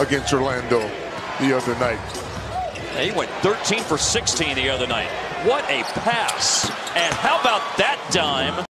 against Orlando the other night. He went 13 for 16 the other night. What a pass. And how about that dime?